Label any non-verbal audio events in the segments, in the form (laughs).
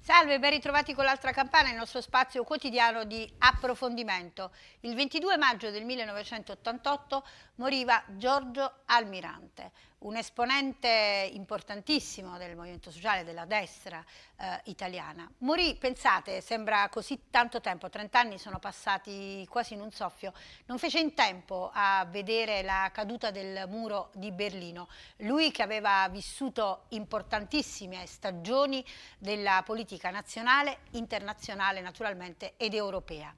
Salve, ben ritrovati con l'altra campana, il nostro spazio quotidiano di approfondimento. Il 22 maggio del 1988 moriva Giorgio Almirante, un esponente importantissimo del movimento sociale della destra eh, italiana. Morì, pensate, sembra così tanto tempo, 30 anni sono passati quasi in un soffio, non fece in tempo a vedere la caduta del muro di Berlino. Lui che aveva vissuto importantissime stagioni della politica nazionale, internazionale naturalmente ed europea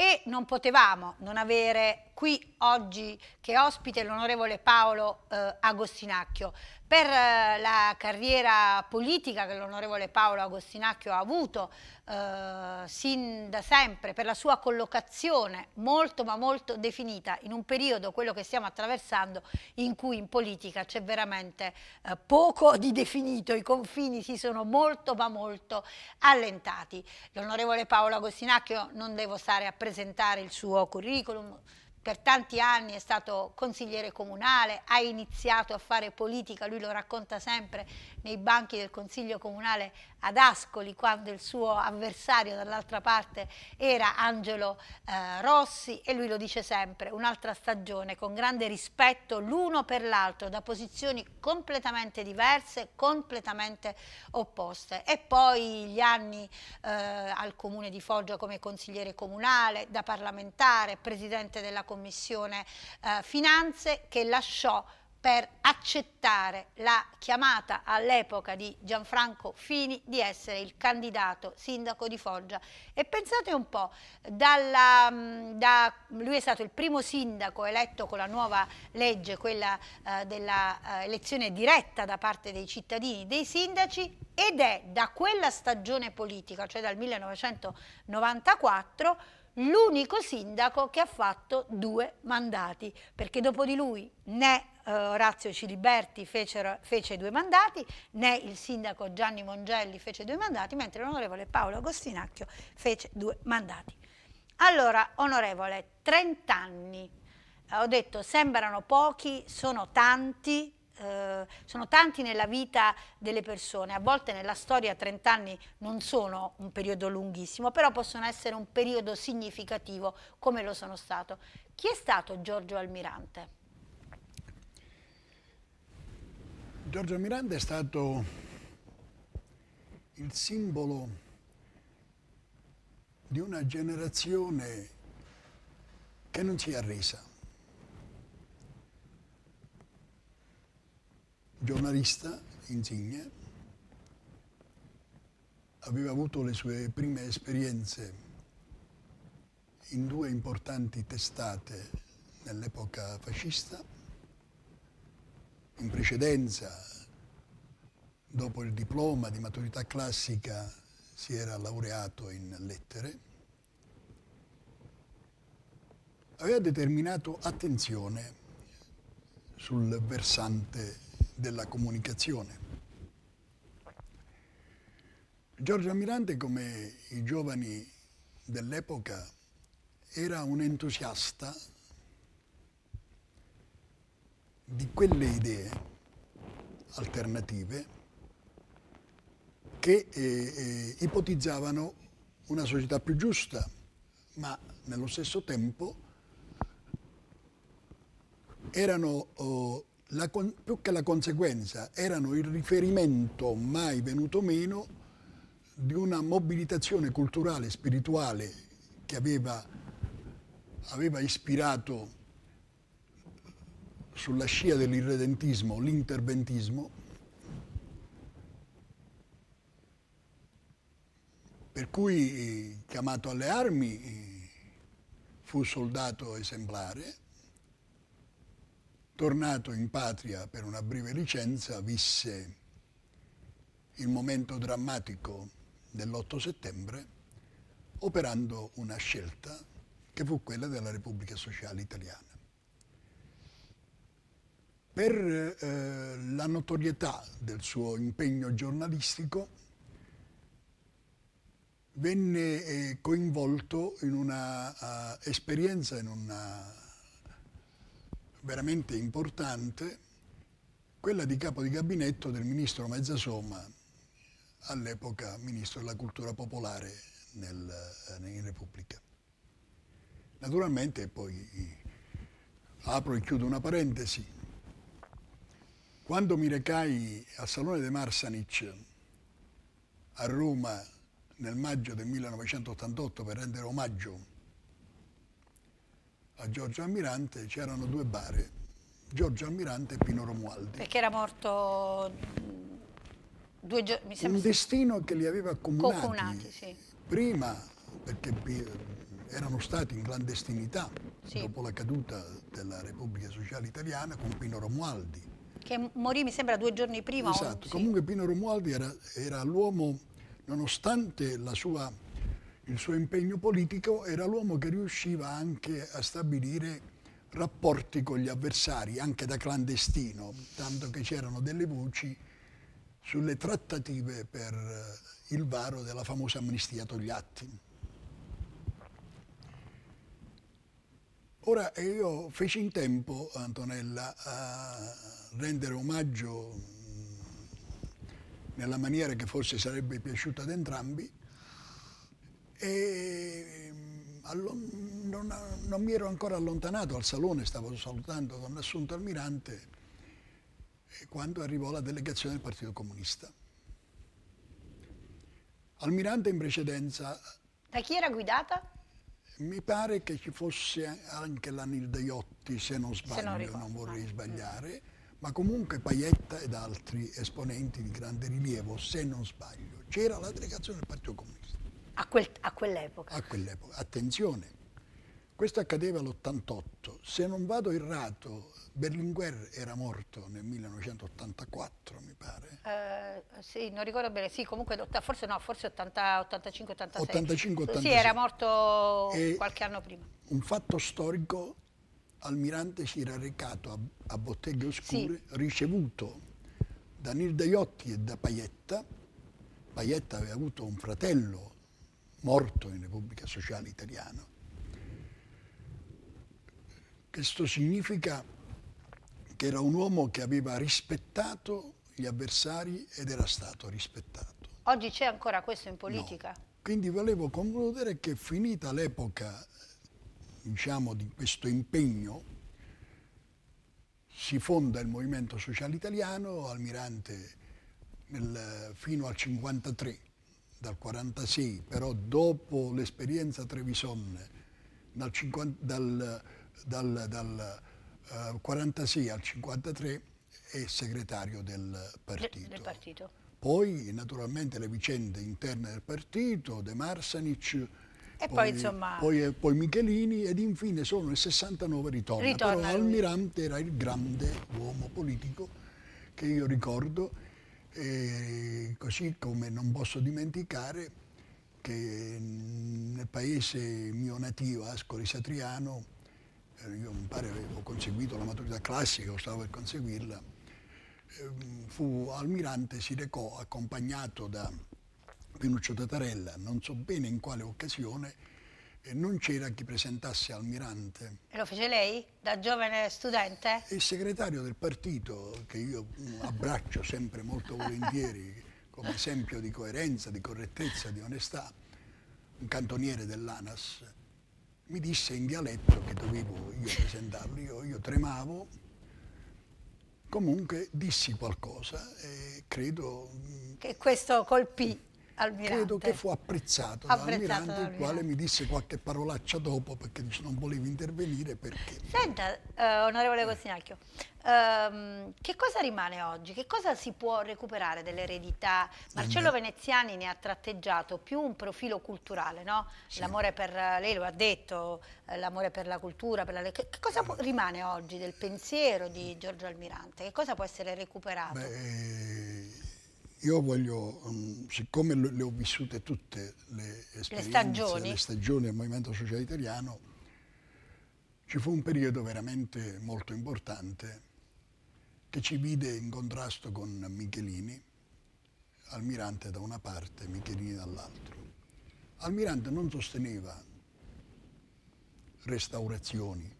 e non potevamo non avere qui oggi che ospite l'onorevole Paolo eh, Agostinacchio per eh, la carriera politica che l'onorevole Paolo Agostinacchio ha avuto eh, sin da sempre, per la sua collocazione molto ma molto definita in un periodo, quello che stiamo attraversando, in cui in politica c'è veramente eh, poco di definito, i confini si sono molto ma molto allentati. L'onorevole Paolo Agostinacchio non devo stare a presentare il suo curriculum, per tanti anni è stato consigliere comunale, ha iniziato a fare politica, lui lo racconta sempre nei banchi del Consiglio Comunale ad Ascoli quando il suo avversario dall'altra parte era Angelo eh, Rossi e lui lo dice sempre, un'altra stagione con grande rispetto l'uno per l'altro da posizioni completamente diverse, completamente opposte. E poi gli anni eh, al Comune di Foggia come consigliere comunale, da parlamentare, presidente della Commissione eh, Finanze che lasciò per accettare la chiamata all'epoca di Gianfranco Fini di essere il candidato sindaco di Foggia. E pensate un po', dalla, da, lui è stato il primo sindaco eletto con la nuova legge, quella eh, dell'elezione eh, diretta da parte dei cittadini, dei sindaci, ed è da quella stagione politica, cioè dal 1994, l'unico sindaco che ha fatto due mandati, perché dopo di lui né eh, Orazio Ciliberti fecero, fece due mandati, né il sindaco Gianni Mongelli fece due mandati, mentre l'onorevole Paolo Agostinacchio fece due mandati. Allora, onorevole, 30 anni, ho detto sembrano pochi, sono tanti, eh, sono tanti nella vita delle persone, a volte nella storia 30 anni non sono un periodo lunghissimo, però possono essere un periodo significativo come lo sono stato. Chi è stato Giorgio Almirante? Giorgio Almirante è stato il simbolo di una generazione che non si è arresa. Giornalista insigne, aveva avuto le sue prime esperienze in due importanti testate nell'epoca fascista in precedenza, dopo il diploma di maturità classica, si era laureato in lettere, aveva determinato attenzione sul versante della comunicazione. Giorgio Ammirante, come i giovani dell'epoca, era un entusiasta di quelle idee alternative che eh, eh, ipotizzavano una società più giusta, ma nello stesso tempo erano oh, la, più che la conseguenza, erano il riferimento mai venuto meno di una mobilitazione culturale e spirituale che aveva, aveva ispirato sulla scia dell'irredentismo, l'interventismo, per cui chiamato alle armi fu soldato esemplare, tornato in patria per una breve licenza, visse il momento drammatico dell'8 settembre, operando una scelta che fu quella della Repubblica Sociale Italiana. Per eh, la notorietà del suo impegno giornalistico venne eh, coinvolto in una uh, esperienza, in una veramente importante, quella di capo di gabinetto del ministro Mezzasoma all'epoca ministro della cultura popolare nel, in Repubblica. Naturalmente poi apro e chiudo una parentesi. Quando mi recai al Salone de Marsanic a Roma nel maggio del 1988 per rendere omaggio a Giorgio Almirante c'erano due bare, Giorgio Almirante e Pino Romualdi. Perché era morto due giorni, Un destino che li aveva accomunati. Comunati, sì. Prima perché erano stati in clandestinità sì. dopo la caduta della Repubblica Sociale Italiana con Pino Romualdi. Che morì mi sembra due giorni prima. Esatto, o... comunque Pino Romualdi era, era l'uomo, nonostante sua, il suo impegno politico, era l'uomo che riusciva anche a stabilire rapporti con gli avversari, anche da clandestino, tanto che c'erano delle voci sulle trattative per il varo della famosa amnistia Togliatti. Ora io feci in tempo, Antonella, a rendere omaggio nella maniera che forse sarebbe piaciuta ad entrambi e non, non mi ero ancora allontanato al salone, stavo salutando Don Assunto Almirante quando arrivò la delegazione del Partito Comunista. Almirante in precedenza... Da chi era guidata? Mi pare che ci fosse anche la Nilde Iotti, se non sbaglio, se non, non, vorrei sbagliare, ma comunque Paietta ed altri esponenti di grande rilievo, se non sbaglio. C'era la delegazione del Partito Comunista. A, quel, a quell'epoca? A quell'epoca. Attenzione, questo accadeva all'88. Se non vado errato, Berlinguer era morto nel 1984, mi pare. Uh, sì, non ricordo bene, sì, comunque forse no, forse 80, 85, 86. 85, 86. Sì, era morto e qualche anno prima. Un fatto storico, Almirante si era recato a, a Botteghe Oscure, sì. ricevuto da Nilda Iotti e da Paietta. Paietta aveva avuto un fratello morto in Repubblica Sociale Italiana. Questo significa che era un uomo che aveva rispettato gli avversari ed era stato rispettato. Oggi c'è ancora questo in politica? No. Quindi volevo concludere che finita l'epoca diciamo, di questo impegno si fonda il Movimento Sociale Italiano, Almirante nel, fino al 53, dal 46, però dopo l'esperienza Trevisan dal, 50, dal, dal, dal 46 al 53 è segretario del partito. del partito. Poi naturalmente le vicende interne del partito, De Marsanic, e poi, poi, insomma... poi, poi, Michelini ed infine solo nel 69 ritorna. ritorna Però Almirante era il grande uomo politico che io ricordo, e così come non posso dimenticare che nel paese mio nativo, Ascoli Satriano, eh, io mi pare avevo conseguito la maturità classica stavo per conseguirla, ehm, fu almirante, si recò accompagnato da Pinuccio Tatarella, non so bene in quale occasione, e non c'era chi presentasse almirante. E lo fece lei, da giovane studente? Il segretario del partito, che io abbraccio sempre molto volentieri come esempio di coerenza, di correttezza, di onestà, un cantoniere dell'ANAS, mi disse in dialetto che dovevo io presentarlo, io, io tremavo, comunque dissi qualcosa e credo... Che questo colpì Almirante. Credo che fu apprezzato, apprezzato dall'Almirante, il quale mi disse qualche parolaccia dopo perché dice non volevo intervenire perché... Senta, eh, onorevole Costignacchio, ehm, che cosa rimane oggi? Che cosa si può recuperare dell'eredità? Marcello Veneziani ne ha tratteggiato più un profilo culturale, no? Sì. L'amore per, lei lo ha detto, eh, l'amore per la cultura, per la, che, che cosa può, rimane oggi del pensiero di Giorgio Almirante? Che cosa può essere recuperato? Beh, io voglio, um, siccome le ho vissute tutte le esperienze, le stagioni. le stagioni del Movimento Sociale Italiano, ci fu un periodo veramente molto importante che ci vide in contrasto con Michelini, Almirante da una parte, Michelini dall'altro. Almirante non sosteneva restaurazioni,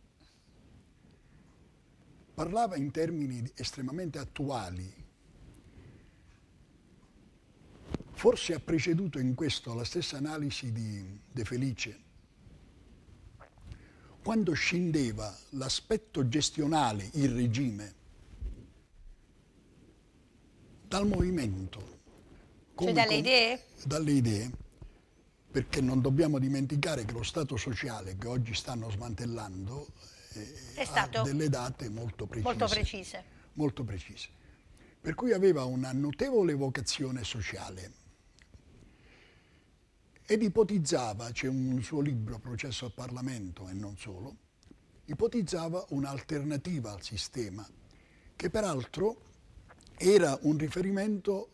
parlava in termini estremamente attuali Forse ha preceduto in questo la stessa analisi di De Felice, quando scendeva l'aspetto gestionale, il regime, dal movimento. Cioè dalle idee? Dalle idee, perché non dobbiamo dimenticare che lo Stato sociale che oggi stanno smantellando eh, ha delle date molto precise. Molto precise. Molto precise. Per cui aveva una notevole vocazione sociale ed ipotizzava, c'è un suo libro, Processo al Parlamento e non solo, ipotizzava un'alternativa al sistema, che peraltro era un riferimento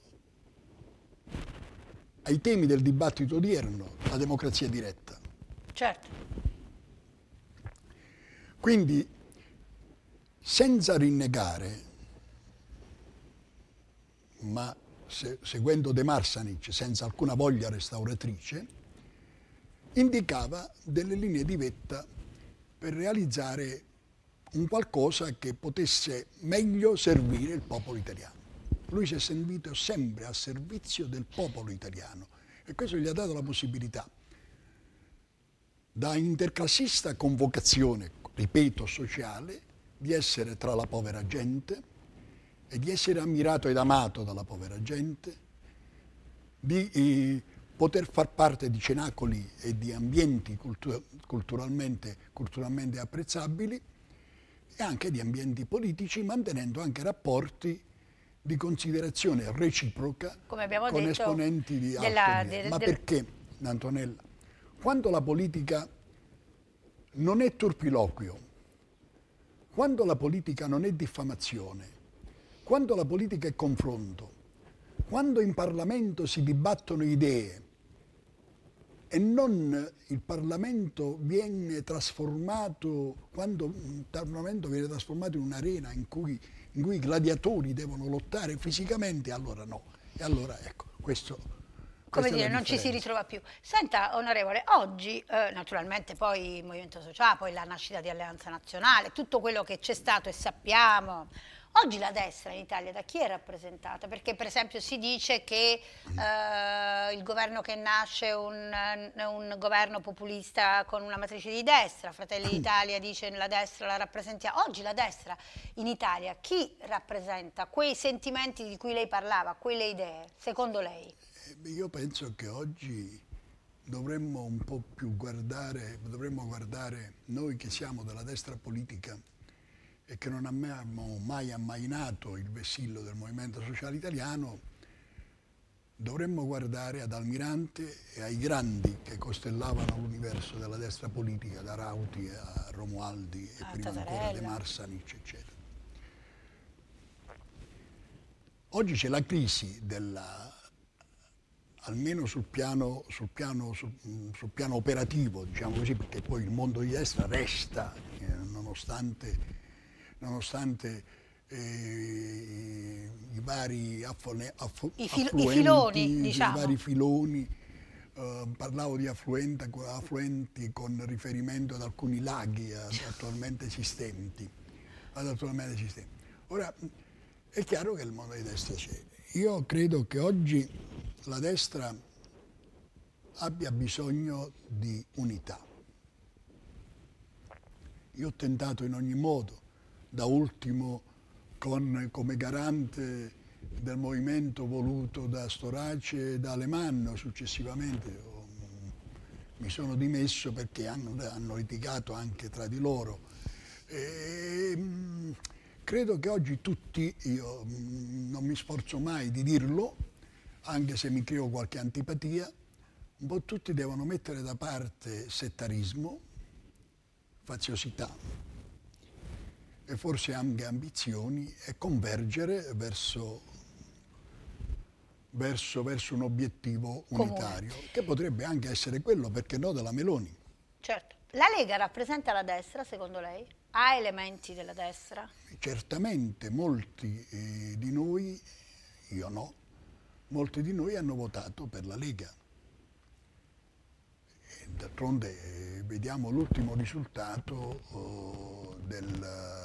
ai temi del dibattito odierno, la democrazia diretta. Certo. Quindi, senza rinnegare, ma se, seguendo De Marsanic senza alcuna voglia restauratrice, indicava delle linee di vetta per realizzare un qualcosa che potesse meglio servire il popolo italiano. Lui si è sentito sempre a servizio del popolo italiano e questo gli ha dato la possibilità da interclassista con vocazione, ripeto, sociale, di essere tra la povera gente, e di essere ammirato ed amato dalla povera gente, di eh, poter far parte di cenacoli e di ambienti cultu culturalmente, culturalmente apprezzabili e anche di ambienti politici, mantenendo anche rapporti di considerazione reciproca con detto, esponenti di altri. Ma perché, Antonella? Quando la politica non è turpiloquio, quando la politica non è diffamazione, quando la politica è confronto, quando in Parlamento si dibattono idee e non il Parlamento viene trasformato, quando il Parlamento viene trasformato in un'arena in cui, in cui i gladiatori devono lottare fisicamente, allora no. E allora ecco, questo come dire, non ci si ritrova più. Senta, onorevole, oggi eh, naturalmente poi il Movimento Sociale, poi la nascita di Alleanza Nazionale, tutto quello che c'è stato e sappiamo, Oggi la destra in Italia da chi è rappresentata? Perché per esempio si dice che eh, il governo che nasce è un, un, governo populista con una matrice di destra, Fratelli (clears throat) d'Italia dice che la destra la rappresentiamo. Oggi la destra in Italia chi rappresenta quei sentimenti di cui lei parlava, quelle idee, secondo lei? Eh, io penso che oggi dovremmo un po' più guardare, dovremmo guardare noi che siamo della destra politica e che non abbiamo mai ammainato il vessillo del Movimento Sociale Italiano, dovremmo guardare ad Almirante e ai grandi che costellavano l'universo della destra politica, da Rauti a Romualdi e ah, prima Tatarella. ancora De Marsanic, eccetera. Oggi c'è la crisi della, almeno sul piano, sul, piano, sul, sul piano, operativo, diciamo così, perché poi il mondo di destra resta, eh, nonostante nonostante eh, i vari affone, aff, I, fil i filoni, diciamo. i vari filoni, eh, parlavo di affluenti con riferimento ad alcuni laghi attualmente esistenti, attualmente esistenti. Ora, è chiaro che il mondo di destra c'è. Io credo che oggi la destra abbia bisogno di unità. Io ho tentato in ogni modo da ultimo con, come garante del movimento voluto da Storace e da Alemanno successivamente. Mi sono dimesso perché hanno, hanno litigato anche tra di loro. E, mm, credo che oggi tutti, io mm, non mi sforzo mai di dirlo, anche se mi creo qualche antipatia, un po' tutti devono mettere da parte settarismo, faziosità, e forse anche ambizioni e convergere verso, verso, verso un obiettivo unitario, Comune. che potrebbe anche essere quello, perché no, della Meloni. Certo. La Lega rappresenta la destra, secondo lei? Ha elementi della destra? Certamente, molti eh, di noi, io no, molti di noi hanno votato per la Lega. D'altronde eh, vediamo l'ultimo risultato oh, del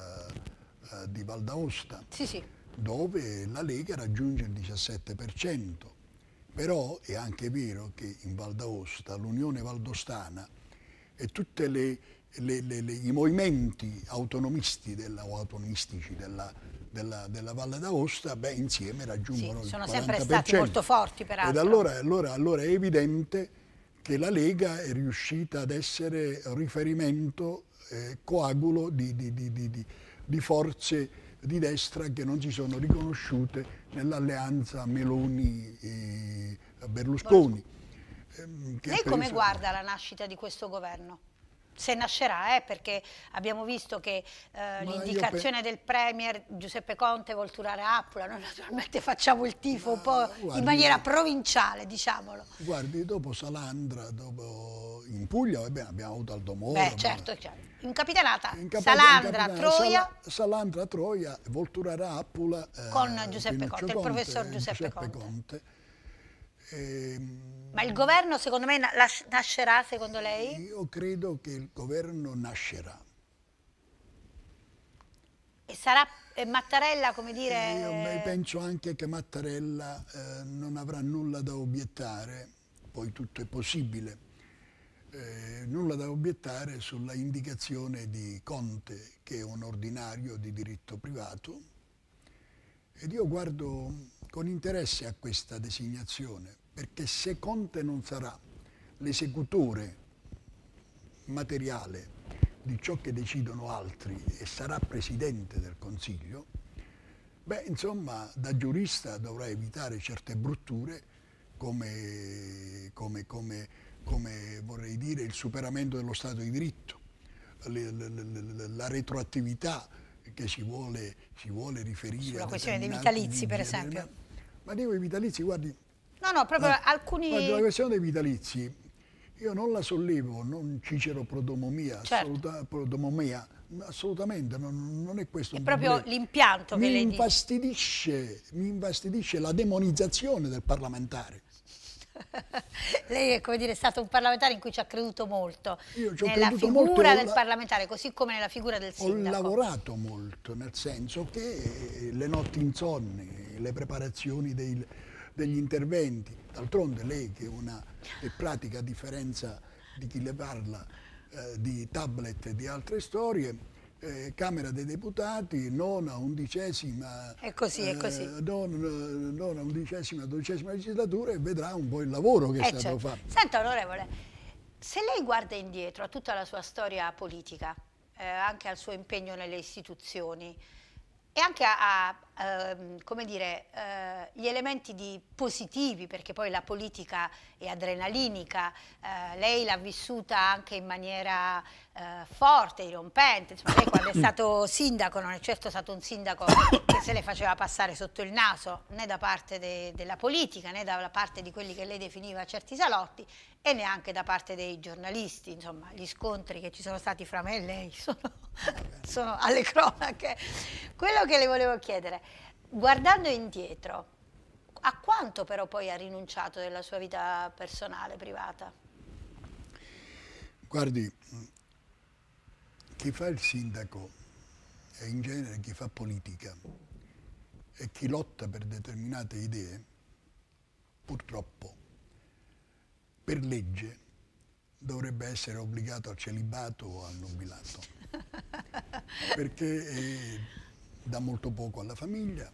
di Val d'Aosta, sì, sì. dove la Lega raggiunge il 17%. Però è anche vero che in Val d'Aosta l'Unione Valdostana e tutti i movimenti autonomisti della, o autonomistici della, della, della Valle d'Aosta, beh, insieme raggiungono sì, il 40%. Sono sempre stati molto forti, peraltro. Ed allora, allora, allora è evidente che la Lega è riuscita ad essere riferimento, eh, coagulo di, di, di, di forze di destra che non si sono riconosciute nell'alleanza Meloni-Berlusconi. Ehm, Lei come guarda la nascita di questo governo? se nascerà, eh, perché abbiamo visto che eh, l'indicazione del Premier Giuseppe Conte volturare Appula, noi naturalmente facciamo il tifo un po' guardi, in maniera provinciale, diciamolo. Guardi, dopo Salandra, dopo in Puglia, vabbè, abbiamo avuto Aldomoro. Beh, certo, certo. In capitanata, in Salandra, in Troia. Sal Salandra, Troia, volturerà Appula. Eh, con Giuseppe Conte, Conte, il professor Giuseppe, Giuseppe Conte. Conte. E, Ma il governo secondo me nascerà secondo lei? Io credo che il governo nascerà. E sarà e Mattarella, come dire... Io penso anche che Mattarella eh, non avrà nulla da obiettare, poi tutto è possibile, eh, nulla da obiettare sulla indicazione di Conte, che è un ordinario di diritto privato, ed io guardo con interesse a questa designazione, perché se Conte non sarà l'esecutore materiale di ciò che decidono altri e sarà Presidente del Consiglio, beh, insomma, da giurista dovrà evitare certe brutture come, come, come, come vorrei dire, il superamento dello Stato di diritto, la retroattività che si vuole, si vuole riferire sulla questione dei vitalizi, per esempio. Ma dico i vitalizi, guardi, No, no, proprio ah, alcuni... Guarda, la questione dei vitalizi, io non la sollevo, non Cicero prodomomia, certo. assoluta, prodomomia assolutamente, non, non, è questo. È proprio l'impianto che mi lei infastidisce, mi infastidisce la demonizzazione del parlamentare. (laughs) lei è come dire, stato un parlamentare in cui ci ha creduto molto. Io ci ho nella creduto figura molto, del parlamentare, così come nella figura del sindaco. Ho lavorato molto, nel senso che le notti insonni, le preparazioni dei degli interventi. D'altronde lei che è una è pratica a differenza di chi le parla eh, di tablet e di altre storie, eh, Camera dei Deputati, nona, undicesima, è così, è così. Eh, non, nona, undicesima, dodicesima legislatura e vedrà un po' il lavoro che è stato certo. fatto. Senta onorevole, se lei guarda indietro a tutta la sua storia politica, eh, anche al suo impegno nelle istituzioni, e anche a, a ehm, come dire, eh, gli elementi di positivi, perché poi la politica è adrenalinica, eh, lei l'ha vissuta anche in maniera eh, forte, dirompente, insomma lei quando è stato sindaco non è certo stato un sindaco che se le faceva passare sotto il naso né da parte de, della politica né da parte di quelli che lei definiva certi salotti e neanche da parte dei giornalisti, insomma gli scontri che ci sono stati fra me e lei (laughs) sono, sono alle cronache. Quello che le volevo chiedere, guardando indietro, a quanto però poi ha rinunciato della sua vita personale, privata? Guardi, chi fa il sindaco e in genere chi fa politica e chi lotta per determinate idee, purtroppo, per legge dovrebbe essere obbligato al celibato o al nubilato, (laughs) perché eh, dà molto poco alla famiglia,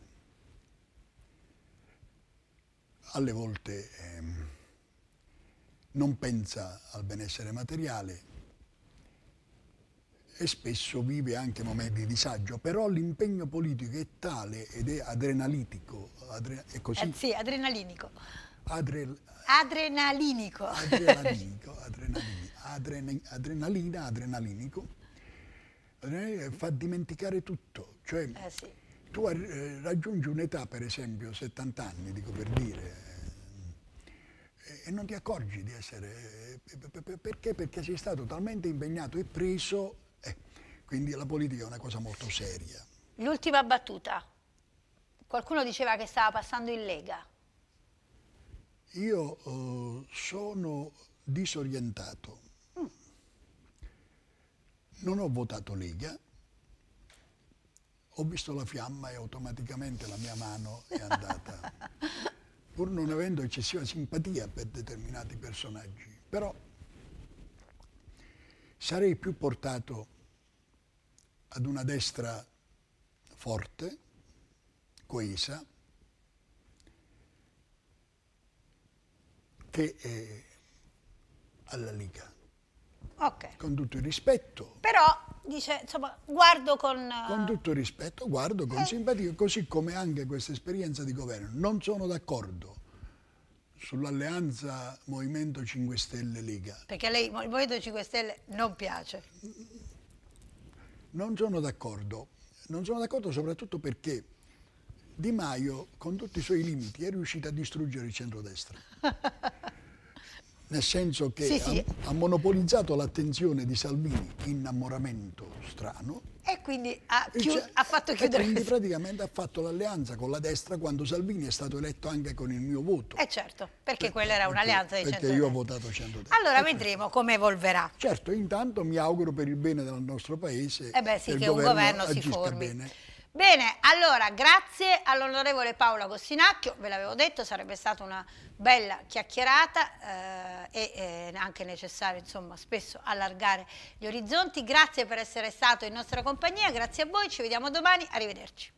alle volte eh, non pensa al benessere materiale e spesso vive anche momenti di disagio, però l'impegno politico è tale ed è adrenalitico, adre, è così? Eh sì, adrenalinico. Adre, adrenalinico. Adrenalinico, adrenalinico, adren, adrenalina, adrenalinico, fa dimenticare tutto, cioè eh sì. tu eh, raggiungi un'età, per esempio 70 anni, dico per dire, eh, e non ti accorgi di essere, eh, perché? Perché sei stato talmente impegnato e preso quindi la politica è una cosa molto seria. L'ultima battuta. Qualcuno diceva che stava passando in Lega. Io uh, sono disorientato. Non ho votato Lega, ho visto la fiamma e automaticamente la mia mano è (laughs) andata. Pur non avendo eccessiva simpatia per determinati personaggi, però sarei più portato ad una destra forte, coesa, che eh, alla Liga. Ok. Con tutto il rispetto. Però, dice, insomma, guardo con... Con tutto il rispetto, guardo con eh. simpatia, così come anche questa esperienza di governo. Non sono d'accordo sull'alleanza Movimento 5 Stelle Liga. Perché a lei il Movimento 5 Stelle non piace. Non sono d'accordo. Non sono d'accordo soprattutto perché Di Maio, con tutti i suoi limiti, è riuscito a distruggere il centrodestra. (laughs) nel senso che sì, sì. Ha, ha, monopolizzato l'attenzione di Salvini, innamoramento strano. E quindi ha, cioè, ha fatto chiudere. quindi (laughs) praticamente ha fatto l'alleanza con la destra quando Salvini è stato eletto anche con il mio voto. Eh certo, perché, quella era un'alleanza di. Perché io ho votato centrodestra. Allora vedremo come evolverà. Certo, intanto mi auguro per il bene del nostro paese eh beh, sì, che, che un governo si formi. Bene. Bene, allora grazie all'onorevole Paola Gossinacchio, ve l'avevo detto sarebbe stata una bella chiacchierata eh, e eh, anche necessario insomma spesso allargare gli orizzonti, grazie per essere stato in nostra compagnia, grazie a voi, ci vediamo domani, arrivederci.